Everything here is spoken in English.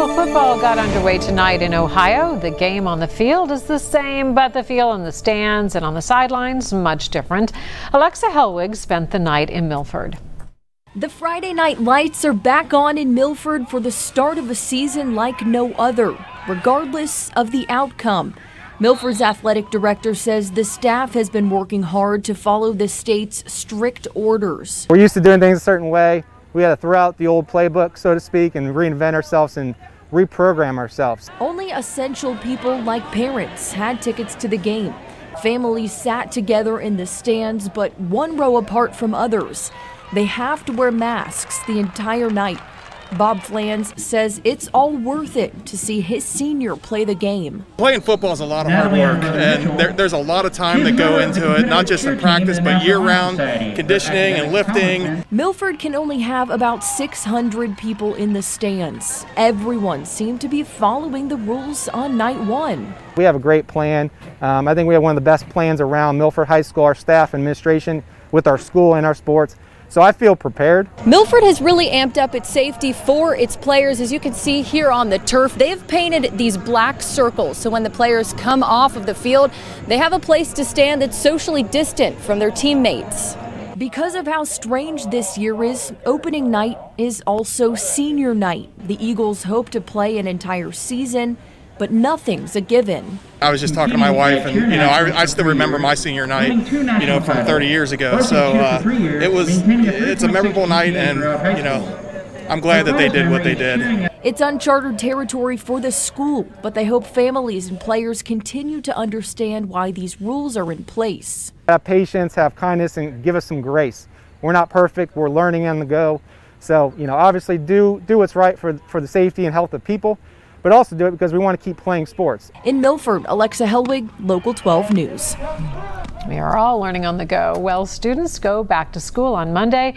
school football got underway tonight in Ohio. The game on the field is the same, but the feel in the stands and on the sidelines much different. Alexa Helwig spent the night in Milford. The Friday night lights are back on in Milford for the start of a season like no other, regardless of the outcome. Milford's athletic director says the staff has been working hard to follow the state's strict orders. We're used to doing things a certain way. We had to throw out the old playbook, so to speak, and reinvent ourselves and reprogram ourselves. Only essential people like parents had tickets to the game. Families sat together in the stands, but one row apart from others. They have to wear masks the entire night Bob Flans says it's all worth it to see his senior play the game. Playing football is a lot of hard work, and there, there's a lot of time that go into it, not just in practice, but year-round conditioning and lifting. Milford can only have about 600 people in the stands. Everyone seemed to be following the rules on night one. We have a great plan. Um, I think we have one of the best plans around Milford High School, our staff, administration, with our school and our sports. So I feel prepared. Milford has really amped up its safety for its players. As you can see here on the turf, they've painted these black circles. So when the players come off of the field, they have a place to stand that's socially distant from their teammates. Because of how strange this year is, opening night is also senior night. The Eagles hope to play an entire season but nothing's a given. I was just talking to my wife, and you know, I, I still remember my senior night, you know, from 30 years ago. So uh, it was, it's a memorable night, and you know, I'm glad that they did what they did. It's uncharted territory for the school, but they hope families and players continue to understand why these rules are in place. Have patience, have kindness, and give us some grace. We're not perfect. We're learning on the go. So, you know, obviously do do what's right for, for the safety and health of people, but also do it because we want to keep playing sports. In Milford, Alexa Helwig, Local 12 News. We are all learning on the go. Well, students go back to school on Monday.